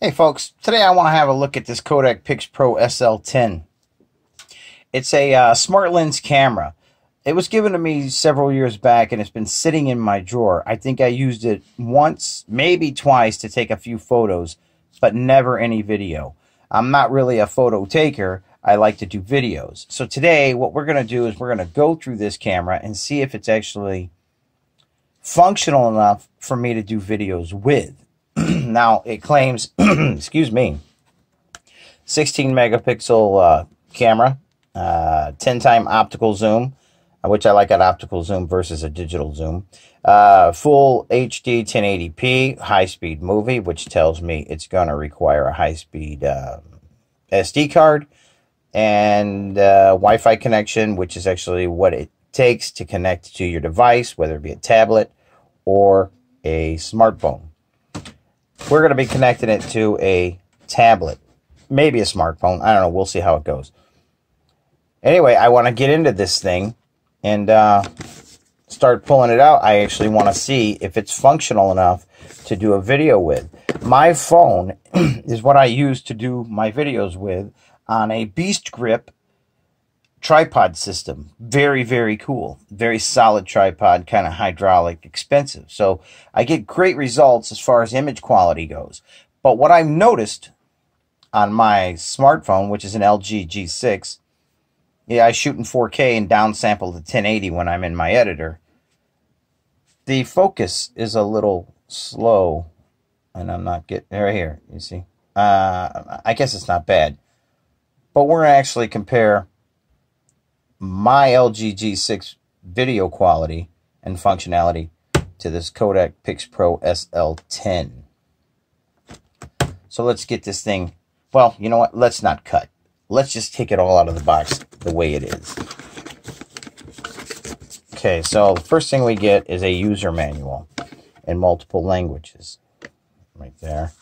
Hey folks, today I want to have a look at this Kodak Pix Pro SL10. It's a uh, smart lens camera. It was given to me several years back and it's been sitting in my drawer. I think I used it once, maybe twice to take a few photos, but never any video. I'm not really a photo taker. I like to do videos. So today what we're going to do is we're going to go through this camera and see if it's actually functional enough for me to do videos with. now it claims, excuse me, 16 megapixel uh, camera, uh, 10 time optical zoom, uh, which I like an optical zoom versus a digital zoom. Uh, full HD 1080p high speed movie, which tells me it's going to require a high speed uh, SD card and uh, Wi Fi connection, which is actually what it takes to connect to your device, whether it be a tablet or a smartphone. We're going to be connecting it to a tablet, maybe a smartphone. I don't know. We'll see how it goes. Anyway, I want to get into this thing and uh, start pulling it out. I actually want to see if it's functional enough to do a video with. My phone is what I use to do my videos with on a Beast Grip tripod system. Very, very cool. Very solid tripod, kind of hydraulic, expensive. So I get great results as far as image quality goes. But what I've noticed on my smartphone, which is an LG G6, yeah, I shoot in 4K and downsample to 1080 when I'm in my editor. The focus is a little slow, and I'm not getting right here. You see, uh, I guess it's not bad, but we're actually compare my LG G6 video quality and functionality to this Kodak Pix Pro SL10. So let's get this thing, well, you know what, let's not cut. Let's just take it all out of the box the way it is. Okay, so the first thing we get is a user manual in multiple languages. Right there.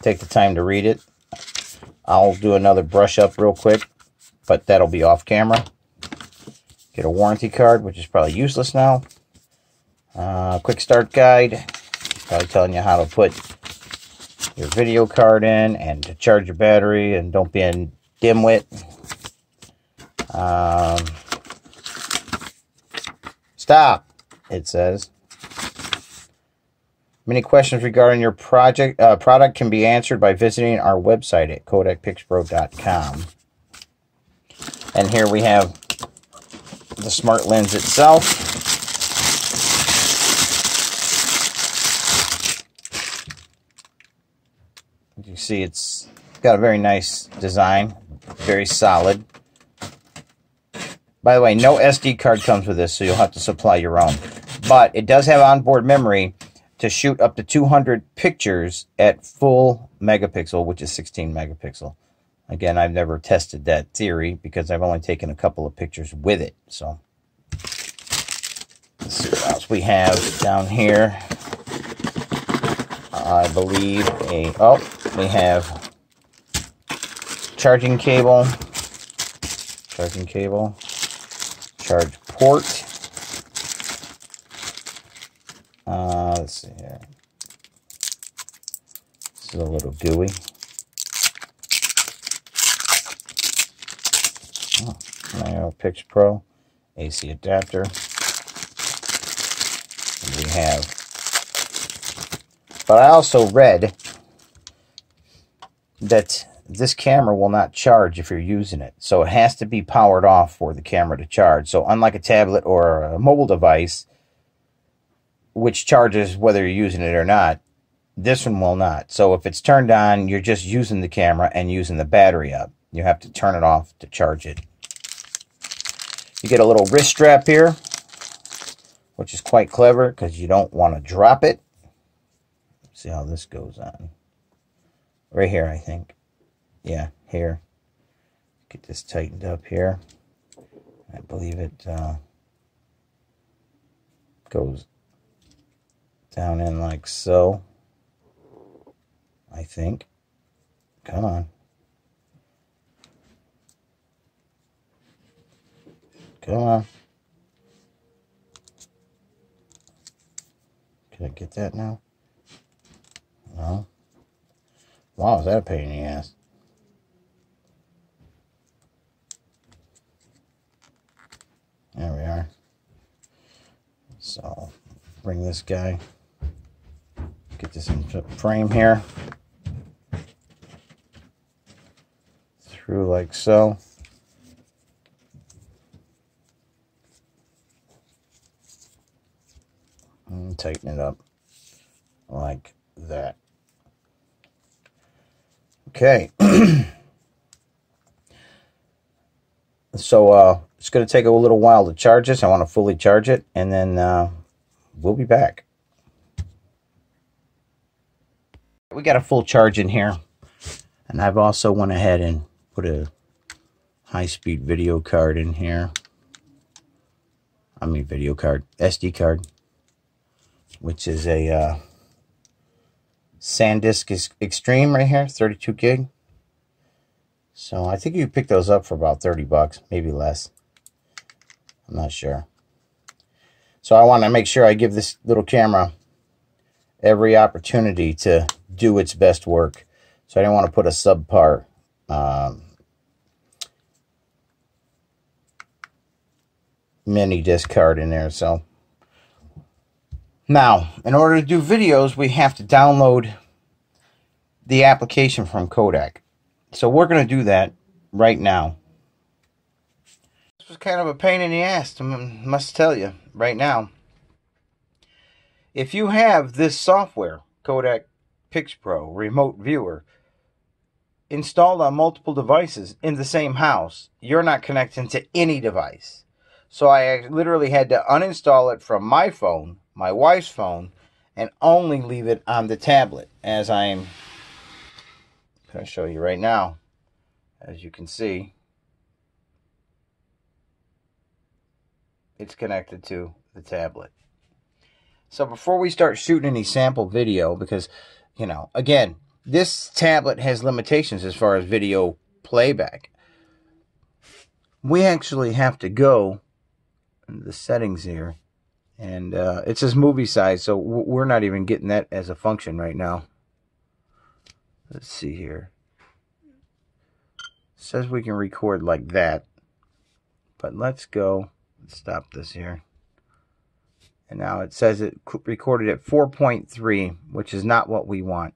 Take the time to read it. I'll do another brush up real quick but that'll be off camera. Get a warranty card, which is probably useless now. Uh, quick start guide, probably telling you how to put your video card in and to charge your battery and don't be in dimwit. Um, stop, it says. Many questions regarding your project uh, product can be answered by visiting our website at kodakpixpro.com. And here we have the smart lens itself. You see it's got a very nice design, very solid. By the way, no SD card comes with this, so you'll have to supply your own. But it does have onboard memory to shoot up to 200 pictures at full megapixel, which is 16 megapixel. Again, I've never tested that theory because I've only taken a couple of pictures with it. So let's see what else we have down here. I believe a, oh, we have charging cable, charging cable, charge port. Uh, let's see here. This is a little gooey. Oh, Pix Pro AC adapter. And we have, but I also read that this camera will not charge if you're using it. So it has to be powered off for the camera to charge. So unlike a tablet or a mobile device, which charges whether you're using it or not, this one will not. So if it's turned on, you're just using the camera and using the battery up. You have to turn it off to charge it. You get a little wrist strap here, which is quite clever because you don't want to drop it. Let's see how this goes on. Right here, I think. Yeah, here. Get this tightened up here. I believe it uh, goes down in like so. I think. Come on. Come on. Can I get that now? No. Wow, is that a pain in the ass? There we are. So, bring this guy, get this in frame here. Through like so. And tighten it up like that. Okay. so uh, it's going to take a little while to charge this. I want to fully charge it, and then uh, we'll be back. We got a full charge in here, and I've also went ahead and put a high-speed video card in here. I mean video card, SD card, which is a uh, SanDisk Extreme right here, 32 gig. So I think you pick those up for about 30 bucks, maybe less. I'm not sure. So I want to make sure I give this little camera every opportunity to do its best work. So I didn't want to put a subpar um, mini disc card in there. So now, in order to do videos, we have to download the application from Kodak. So we're going to do that right now. This was kind of a pain in the ass, I must tell you, right now. If you have this software, Kodak PixPro Remote Viewer, installed on multiple devices in the same house, you're not connecting to any device. So I literally had to uninstall it from my phone my wife's phone and only leave it on the tablet as I'm going to show you right now. As you can see, it's connected to the tablet. So before we start shooting any sample video, because, you know, again, this tablet has limitations as far as video playback. We actually have to go the settings here and uh, it says movie size so we're not even getting that as a function right now. Let's see here. It says we can record like that but let's go stop this here. And now it says it recorded at 4.3 which is not what we want.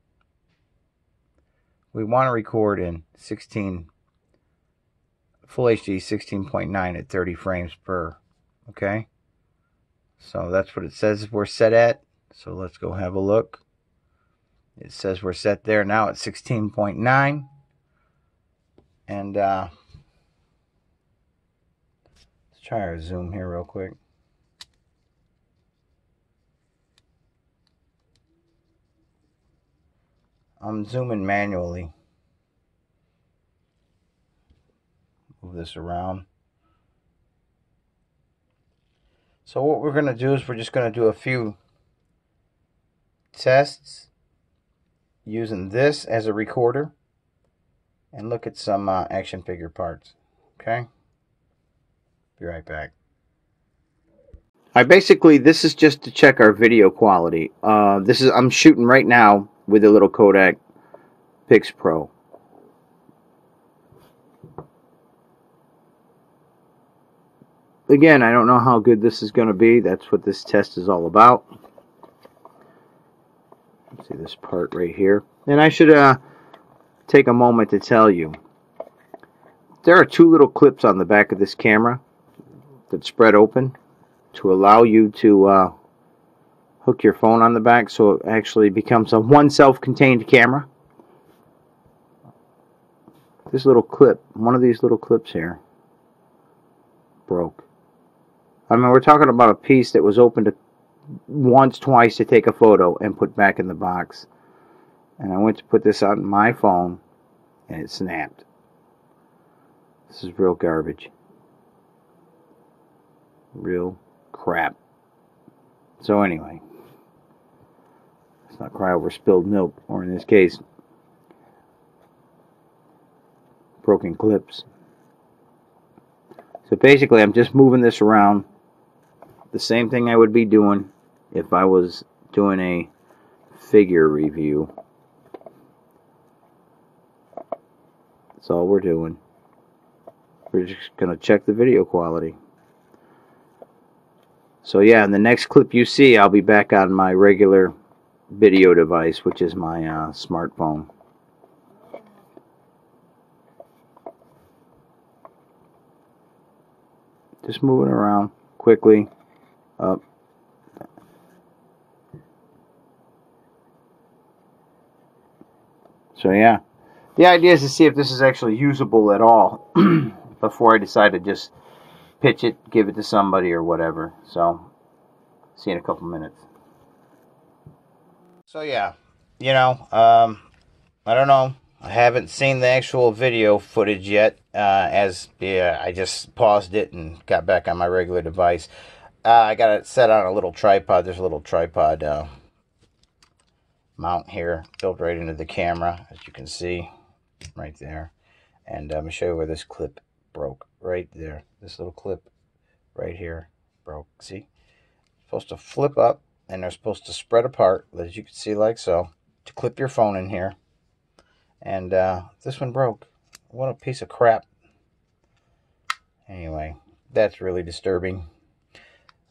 We want to record in 16 full HD 16.9 at 30 frames per okay so that's what it says we're set at. So let's go have a look. It says we're set there now at 16.9. And uh, let's try our zoom here real quick. I'm zooming manually. Move this around. So what we're going to do is we're just going to do a few tests using this as a recorder and look at some uh, action figure parts. Okay? Be right back. I basically, this is just to check our video quality. Uh, this is I'm shooting right now with a little Kodak Pix again, I don't know how good this is going to be. That's what this test is all about. Let's see this part right here. And I should uh, take a moment to tell you. There are two little clips on the back of this camera that spread open to allow you to uh, hook your phone on the back so it actually becomes a one self-contained camera. This little clip, one of these little clips here, broke. I mean, we're talking about a piece that was opened once, twice to take a photo and put back in the box. And I went to put this on my phone and it snapped. This is real garbage. Real crap. So anyway, let's not cry over spilled milk, or in this case, broken clips. So basically, I'm just moving this around the same thing I would be doing if I was doing a figure review. That's all we're doing. We're just going to check the video quality. So yeah, in the next clip you see, I'll be back on my regular video device, which is my uh, smartphone. Just moving around quickly up. So yeah, the idea is to see if this is actually usable at all before I decide to just pitch it, give it to somebody or whatever. So, see in a couple minutes. So yeah, you know, um, I don't know. I haven't seen the actual video footage yet, uh, as yeah, I just paused it and got back on my regular device. Uh, I got it set on a little tripod. There's a little tripod uh, mount here built right into the camera, as you can see right there. And I'm going to show you where this clip broke right there. This little clip right here broke. See? supposed to flip up and they're supposed to spread apart, as you can see like so, to clip your phone in here. And uh, this one broke. What a piece of crap. Anyway, that's really disturbing.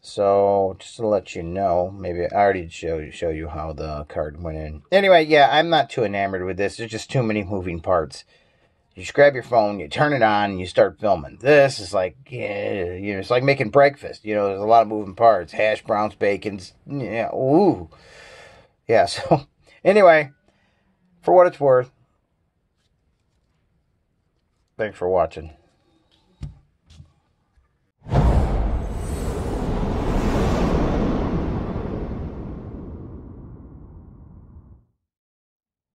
So just to let you know, maybe I already showed show you how the card went in. Anyway, yeah, I'm not too enamored with this. There's just too many moving parts. You just grab your phone, you turn it on, and you start filming. This is like, yeah, you know, it's like making breakfast. You know, there's a lot of moving parts: hash browns, bacon's, yeah, ooh, yeah. So anyway, for what it's worth, thanks for watching.